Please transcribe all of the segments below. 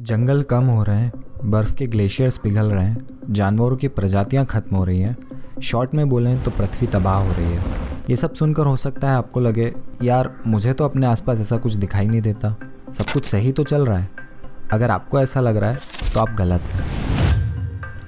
जंगल कम हो रहे हैं, बर्फ़ के ग्लेशियर्स पिघल रहे हैं, जानवरों की प्रजातियाँ खत्म हो रही हैं। शॉर्ट में बोलें तो पृथ्वी तबाह हो रही है। ये सब सुनकर हो सकता है आपको लगे, यार, मुझे तो अपने आसपास ऐसा कुछ दिखाई नहीं देता। सब कुछ सही तो चल रहा है। अगर आपको ऐसा लग रहा है तो आप गलत हैं।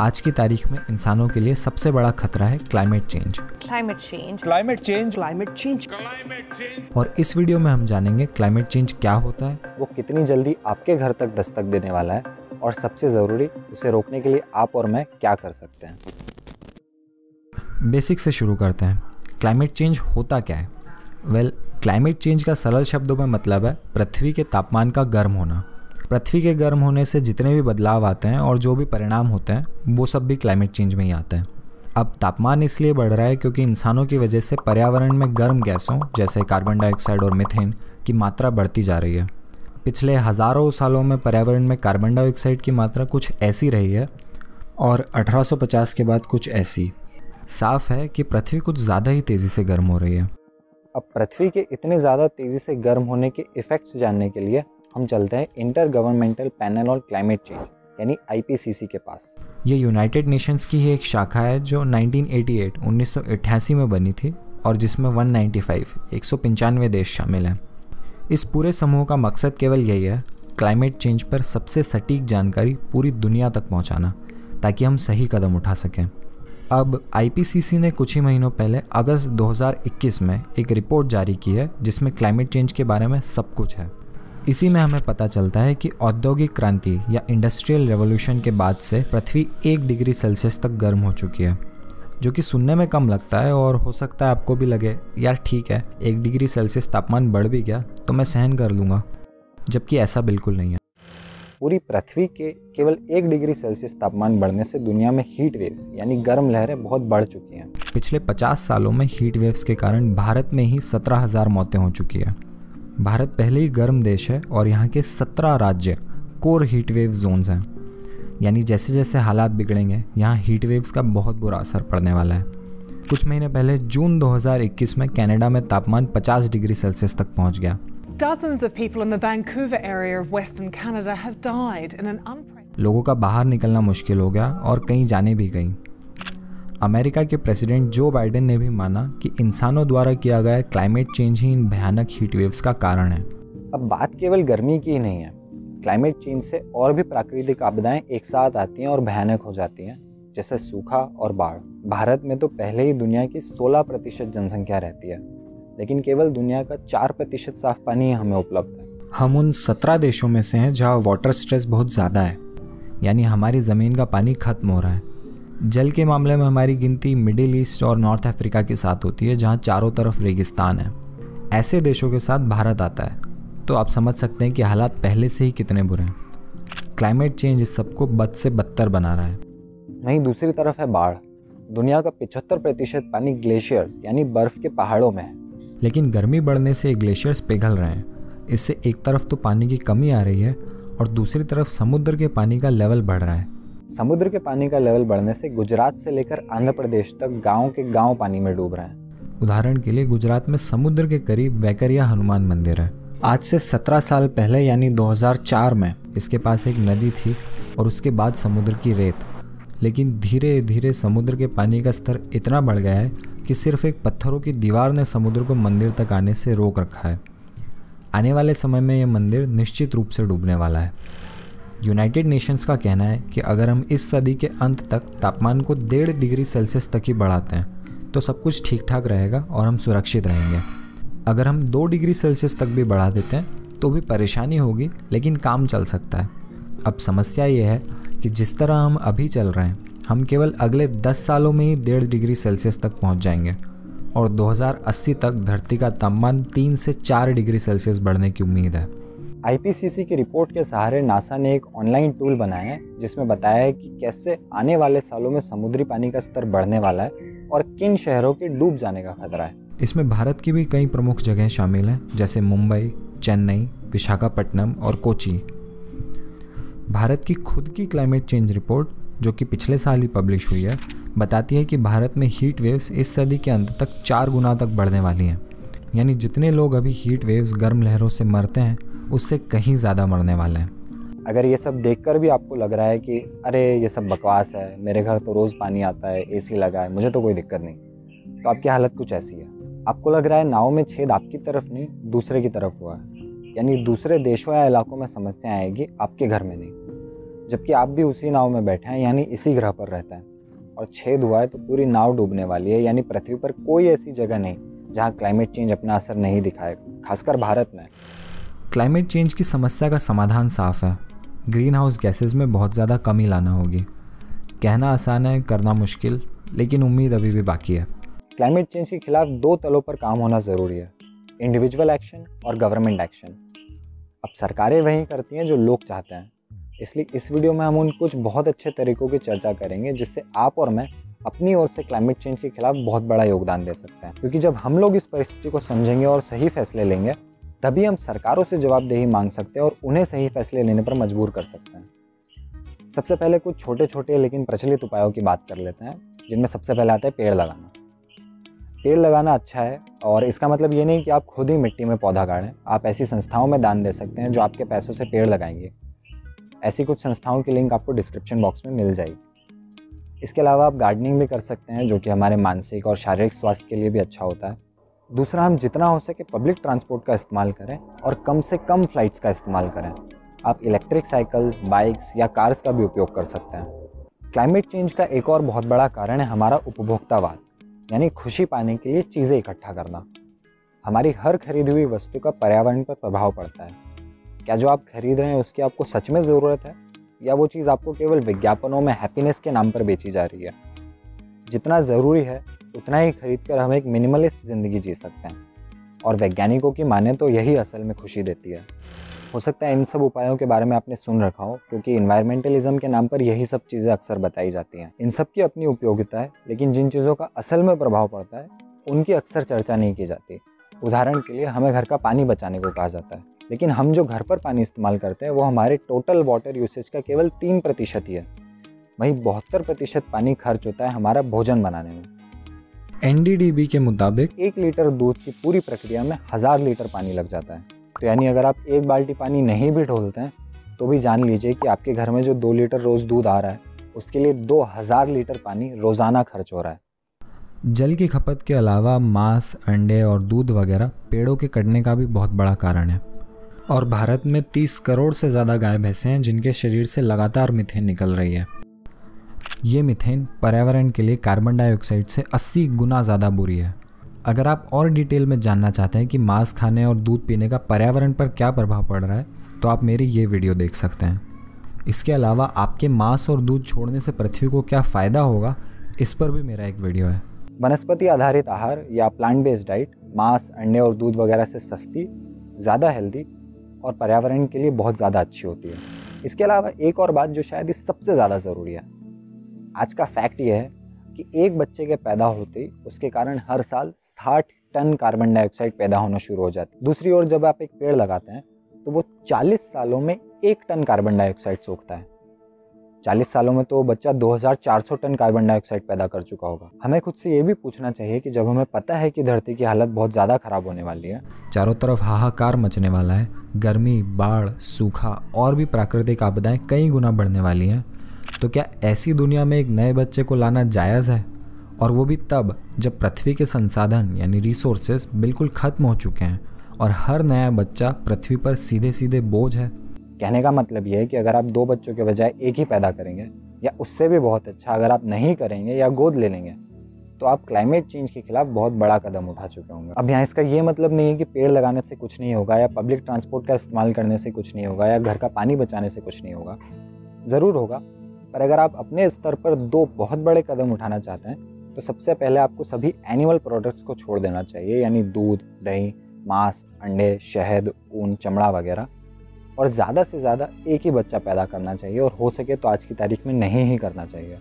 आज की तारीख में इंसानों के लिए सबसे बड़ा खतरा है climate change climate change climate change climate change और इस वीडियो में हम जानेंगे क्लाइमेट चेंज क्या होता है। वो कितनी जल्दी आपके घर तक दस्तक देने वाला है और सबसे ज़रूरी उसे रोकने के लिए आप और मैं क्या कर सकते हैं। बेसिक से शुरू करते हैं। क्लाइमेट चेंज होता क्या है? वेल क्लाइमेट चेंज का सरल शब्दों में मतलब है पृथ्वी के तापमान का गर्म होना। पृथ्वी के गर्म होने से जितने भी बदलाव आते हैं और जो भी परिणाम होते हैं, वो सब भी क्लाइमेट चेंज में ही आते हैं। अब तापमान इसलिए बढ़ रहा है क्योंकि इंसानों की वजह से पर्यावरण में गर्म गैसों, जैसे कार्बन डाइऑक्साइड और मिथेन की मात्रा बढ़ती जा रही है। पिछले हज़ारों सालों में पर्यावरण में कार्बन डाइऑक्साइड की मात्रा कुछ ऐसी रही है और 1850 के बाद कुछ ऐसी। साफ़ है कि पृथ्वी कुछ ज़्यादा ही तेज़ी से गर्म हो रही है। अब पृथ्वी के इतने ज़्यादा तेज़ी से गर्म होने के इफ़ेक्ट्स जानने के लिए हम चलते हैं intergovernmental panel on climate change, यानी आईपीसीसी के पास। ये यूनाइटेड नेशंस की ही एक शाखा है जो 1988 1988 में बनी थी और जिसमें 195 195 देश शामिल हैं। इस पूरे समूह का मकसद केवल यही है, क्लाइमेट चेंज पर सबसे सटीक जानकारी पूरी दुनिया तक पहुंचाना, ताकि हम सही कदम उठा सकें। अब आईपीसीसी ने कुछ ही महीनों पहले अगस्त 2021 में एक रिपोर्ट जारी की है, जिसमें क्लाइमेट चेंज के बारे में सब कुछ है। इसी में हमें पता चलता है कि औद्योगिक क्रांति या इंडस्ट्रियल रेवोल्यूशन के बाद से पृथ्वी एक डिग्री सेल्सियस तक गर्म हो चुकी है जो कि सुनने में कम लगता है और हो सकता है आपको भी लगे यार ठीक है एक डिग्री सेल्सियस तापमान बढ़ भी गया तो मैं सहन कर लूँगा। जबकि ऐसा बिल्कुल नहीं है। पूरी पृथ्वी के केवल एक डिग्री सेल्सियस तापमान बढ़ने से दुनिया में हीट वेव्स यानी गर्म लहरें बहुत बढ़ चुकी हैं। पिछले 50 सालों में हीट वेव्स के कारण भारत में ही 17,000 मौतें हो चुकी है। भारत पहले ही गर्म देश है और यहाँ के 17 राज्य कोर हीट वेव जोन्स हैं। यानी जैसे जैसे हालात बिगड़ेंगे यहाँ हीट वेव्स का बहुत बुरा असर पड़ने वाला है। कुछ महीने पहले जून 2021 में कनाडा में तापमान 50 डिग्री सेल्सियस तक पहुँच गया। Dozens of people in the vancouver area of western canada have died in an लोगों का बाहर निकलना मुश्किल हो गया और कहीं जाने भी गई। अमेरिका के प्रेसिडेंट जो बाइडेन ने भी माना कि इंसानों द्वारा किया गया क्लाइमेट चेंज ही इन भयानक हीट वेव्स का कारण है। अब बात केवल गर्मी की ही नहीं है। क्लाइमेट चेंज से और भी प्राकृतिक आपदाएँ एक साथ आती हैं और भयानक हो जाती हैं जैसे सूखा और बाढ़। भारत में तो पहले ही दुनिया की 16 प्रतिशत जनसंख्या रहती है लेकिन केवल दुनिया का 4 प्रतिशत साफ़ पानी ही हमें उपलब्ध है। हम उन सत्रह देशों में से हैं जहाँ वाटर स्ट्रेस बहुत ज़्यादा है यानी हमारी ज़मीन का पानी खत्म हो रहा है। जल के मामले में हमारी गिनती मिडिल ईस्ट और नॉर्थ अफ्रीका के साथ होती है जहाँ चारों तरफ़ रेगिस्तान है। ऐसे देशों के साथ भारत आता है। तो आप समझ सकते हैं कि हालात पहले से ही कितने बुरे हैं। क्लाइमेट चेंज इस सबको बद से बदतर बना रहा है। वहीं दूसरी तरफ़ है बाढ़। दुनिया का पिछहत्तर प्रतिशत पानी ग्लेशियर्स यानी बर्फ़ के पहाड़ों में है। लेकिन गर्मी बढ़ने से ग्लेशियर्स पिघल रहे हैं। इससे एक तरफ़ तो पानी की कमी आ रही है और दूसरी तरफ़ समुद्र के पानी का लेवल बढ़ रहा है। समुद्र के पानी का लेवल बढ़ने से गुजरात से लेकर आंध्र प्रदेश तक गाँव के गाँव पानी में डूब रहे हैं। उदाहरण के लिए गुजरात में समुद्र के करीब वैकरिया हनुमान मंदिर है। आज से 17 साल पहले यानी 2004 में इसके पास एक नदी थी और उसके बाद समुद्र की रेत। लेकिन धीरे धीरे समुद्र के पानी का स्तर इतना बढ़ गया है कि सिर्फ़ एक पत्थरों की दीवार ने समुद्र को मंदिर तक आने से रोक रखा है। आने वाले समय में यह मंदिर निश्चित रूप से डूबने वाला है। यूनाइटेड नेशंस का कहना है कि अगर हम इस सदी के अंत तक तापमान को डेढ़ डिग्री सेल्सियस तक ही बढ़ाते हैं तो सब कुछ ठीक ठाक रहेगा और हम सुरक्षित रहेंगे। अगर हम दो डिग्री सेल्सियस तक भी बढ़ा देते हैं तो भी परेशानी होगी, लेकिन काम चल सकता है। अब समस्या ये है कि जिस तरह हम अभी चल रहे हैं, हम केवल अगले 10 सालों में ही डेढ़ डिग्री सेल्सियस तक पहुँच जाएँगे। और 2080 तक धरती का तापमान 3 से 4 डिग्री सेल्सियस बढ़ने की उम्मीद है। आईपीसीसी की रिपोर्ट के सहारे नासा ने एक ऑनलाइन टूल बनाया है, जिसमें बताया है कि कैसे आने वाले सालों में समुद्री पानी का स्तर बढ़ने वाला है और किन शहरों के डूब जाने का खतरा है। इसमें भारत की भी कई प्रमुख जगहें शामिल हैं, जैसे मुंबई, चेन्नई, विशाखापट्टनम और कोची। भारत की खुद की क्लाइमेट चेंज रिपोर्ट जो कि पिछले साल ही पब्लिश हुई है, बताती है कि भारत में हीट वेव्स इस सदी के अंत तक चार गुना तक बढ़ने वाली हैं। यानी जितने लोग अभी हीट वेव्स गर्म लहरों से मरते हैं उससे कहीं ज़्यादा मरने वाले हैं। अगर ये सब देखकर भी आपको लग रहा है कि, अरे, ये सब बकवास है, मेरे घर तो रोज़ पानी आता है, एसी लगा है, मुझे तो कोई दिक्कत नहीं। तो आपकी हालत कुछ ऐसी है। आपको लग रहा है नाव में छेद आपकी तरफ़ नहीं, दूसरे की तरफ़ हुआ है। यानी दूसरे देशों या इलाकों में समस्या आएगी, आपके घर में नहीं। जबकि आप भी उसी नाव में बैठे हैं, यानी इसी ग्रह पर रहते हैं। और छेद हुआ है तो पूरी नाव डूबने वाली है, यानी पृथ्वी पर कोई ऐसी जगह नहीं, जहाँ क्लाइमेट चेंज अपना असर नहीं दिखाएगा खासकर भारत में। क्लाइमेट चेंज की समस्या का समाधान साफ़ है। ग्रीन हाउस गैसेज में बहुत ज़्यादा कमी लाना होगी। कहना आसान है, करना मुश्किल, लेकिन उम्मीद अभी भी बाकी है। क्लाइमेट चेंज के खिलाफ दो तलों पर काम होना ज़रूरी है। इंडिविजुअल एक्शन और गवर्नमेंट एक्शन अब सरकारें वही करती हैं जो लोग चाहते हैं। इसलिए इस वीडियो में हम उन कुछ बहुत अच्छे तरीकों की चर्चा करेंगे, जिससे आप और मैं अपनी ओर से क्लाइमेट चेंज के खिलाफ बहुत बड़ा योगदान दे सकते हैं। क्योंकि जब हम लोग इस परिस्थिति को समझेंगे और सही फैसले लेंगे तभी हम सरकारों से जवाबदेही मांग सकते हैं और उन्हें सही फैसले लेने पर मजबूर कर सकते हैं। सबसे पहले कुछ छोटे छोटे लेकिन प्रचलित उपायों की बात कर लेते हैं, जिनमें सबसे पहले आता है पेड़ लगाना। पेड़ लगाना अच्छा है और इसका मतलब ये नहीं कि आप खुद ही मिट्टी में पौधा गाड़ें, आप ऐसी संस्थाओं में दान दे सकते हैं जो आपके पैसों से पेड़ लगाएँगे। ऐसी कुछ संस्थाओं की लिंक आपको डिस्क्रिप्शन बॉक्स में मिल जाएगी। इसके अलावा आप गार्डनिंग भी कर सकते हैं, जो कि हमारे मानसिक और शारीरिक स्वास्थ्य के लिए भी अच्छा होता है। दूसरा, हम जितना हो सके पब्लिक ट्रांसपोर्ट का इस्तेमाल करें और कम से कम फ्लाइट्स का इस्तेमाल करें। आप इलेक्ट्रिक साइकिल्स बाइक्स या कार्स का भी उपयोग कर सकते हैं। क्लाइमेट चेंज का एक और बहुत बड़ा कारण है हमारा उपभोक्तावाद, यानी खुशी पाने के लिए चीज़ें इकट्ठा करना। हमारी हर खरीदी हुई वस्तु का पर्यावरण पर प्रभाव पड़ता है। क्या जो आप खरीद रहे हैं उसकी आपको सच में ज़रूरत है? या वो चीज़ आपको केवल विज्ञापनों में हैप्पीनेस के नाम पर बेची जा रही है? जितना ज़रूरी है उतना ही खरीद कर हम एक मिनिमलिस्ट ज़िंदगी जी सकते हैं। और वैज्ञानिकों की माने तो यही असल में खुशी देती है। हो सकता है इन सब उपायों के बारे में आपने सुन रखा हो, क्योंकि इन्वायरमेंटलिज्म के नाम पर यही सब चीज़ें अक्सर बताई जाती हैं। इन सब की अपनी उपयोगिता है, लेकिन जिन चीज़ों का असल में प्रभाव पड़ता है, उनकी अक्सर चर्चा नहीं की जाती। उदाहरण के लिए हमें घर का पानी बचाने को कहा जाता है, लेकिन हम जो घर पर पानी इस्तेमाल करते हैं, वो हमारे टोटल वाटर यूसेज का केवल तीन प्रतिशत ही है। वहीं बहत्तर प्रतिशत पानी खर्च होता है हमारा भोजन बनाने में। NDDB के मुताबिक एक लीटर दूध की पूरी प्रक्रिया में हज़ार लीटर पानी लग जाता है। तो यानी अगर आप एक बाल्टी पानी नहीं भी ढोलते हैं तो भी जान लीजिए कि आपके घर में जो दो लीटर रोज़ दूध आ रहा है उसके लिए दो हज़ार लीटर पानी रोज़ाना खर्च हो रहा है। जल की खपत के अलावा मांस अंडे और दूध वगैरह पेड़ों के कटने का भी बहुत बड़ा कारण है। और भारत में 30 करोड़ से ज़्यादा गाय भैंसें हैं जिनके शरीर से लगातार मिथेन निकल रही है। ये मिथेन पर्यावरण के लिए कार्बन डाइऑक्साइड से 80 गुना ज़्यादा बुरी है। अगर आप और डिटेल में जानना चाहते हैं कि मांस खाने और दूध पीने का पर्यावरण पर क्या प्रभाव पड़ रहा है तो आप मेरी ये वीडियो देख सकते हैं। इसके अलावा आपके मांस और दूध छोड़ने से पृथ्वी को क्या फ़ायदा होगा, इस पर भी मेरा एक वीडियो है। वनस्पति आधारित आहार या प्लांट बेस्ड डाइट मांस, अंडे और दूध वगैरह से सस्ती, ज़्यादा हेल्दी और पर्यावरण के लिए बहुत ज़्यादा अच्छी होती है। इसके अलावा एक और बात जो शायद इस सबसे ज़्यादा ज़रूरी है आज का फैक्ट ये है कि एक बच्चे के पैदा होते, उसके कारण हर साल साठ टन कार्बन डाइऑक्साइड पैदा होना शुरू हो जाती है। दूसरी ओर जब आप एक पेड़ लगाते हैं तो वो 40 सालों में एक टन कार्बन डाइऑक्साइड सोखता है। 40 सालों में तो बच्चा 2400 टन कार्बन डाइऑक्साइड पैदा कर चुका होगा। हमें खुद से ये भी पूछना चाहिए कि जब हमें पता है कि धरती की हालत बहुत ज़्यादा खराब होने वाली है, चारों तरफ़ हाहाकार मचने वाला है, गर्मी, बाढ़, सूखा और भी प्राकृतिक आपदाएँ कई गुना बढ़ने वाली हैं तो क्या ऐसी दुनिया में एक नए बच्चे को लाना जायज़ है? और वो भी तब, जब पृथ्वी के संसाधन, यानी रिसोर्सेज बिल्कुल ख़त्म हो चुके हैं और हर नया बच्चा पृथ्वी पर सीधे सीधे बोझ है। कहने का मतलब ये है कि अगर आप दो बच्चों के बजाय एक ही पैदा करेंगे, या उससे भी बहुत अच्छा अगर आप नहीं करेंगे या गोद ले लेंगे तो आप क्लाइमेट चेंज के खिलाफ बहुत बड़ा कदम उठा चुके होंगे। अब यहाँ इसका ये मतलब नहीं है कि पेड़ लगाने से कुछ नहीं होगा, या पब्लिक ट्रांसपोर्ट का इस्तेमाल करने से कुछ नहीं होगा, या घर का पानी बचाने से कुछ नहीं होगा। ज़रूर होगा पर अगर आप अपने स्तर पर दो बहुत बड़े कदम उठाना चाहते हैं तो सबसे पहले आपको सभी एनिमल प्रोडक्ट्स को छोड़ देना चाहिए, यानी दूध, दही, मांस, अंडे, शहद, ऊन, चमड़ा वगैरह। और ज़्यादा से ज़्यादा एक ही बच्चा पैदा करना चाहिए, और हो सके तो आज की तारीख में नहीं ही करना चाहिए।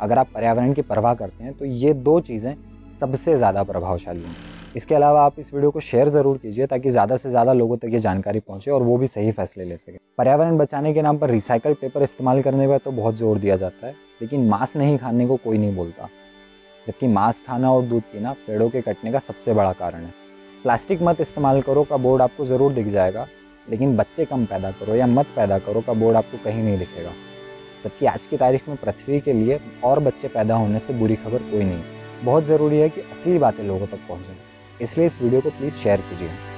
अगर आप पर्यावरण की परवाह करते हैं तो ये दो चीज़ें सबसे ज़्यादा प्रभावशाली हैं। इसके अलावा आप इस वीडियो को शेयर ज़रूर कीजिए ताकि ज़्यादा से ज़्यादा लोगों तक ये जानकारी पहुँचे और वो भी सही फैसले ले सके। पर्यावरण बचाने के नाम पर रिसाइकल पेपर इस्तेमाल करने पर तो बहुत ज़ोर दिया जाता है, लेकिन मांस नहीं खाने को कोई नहीं बोलता, जबकि मांस खाना और दूध पीना पेड़ों के कटने का सबसे बड़ा कारण है। प्लास्टिक मत इस्तेमाल करो, का बोर्ड आपको ज़रूर दिख जाएगा, लेकिन बच्चे कम पैदा करो या मत पैदा करो, का बोर्ड आपको कहीं नहीं दिखेगा, जबकि आज की तारीख में पृथ्वी के लिए और बच्चे पैदा होने से बुरी खबर कोई नहीं। बहुत ज़रूरी है कि असली बातें लोगों तक पहुँचें। इसलिए इस वीडियो को प्लीज़ शेयर कीजिए।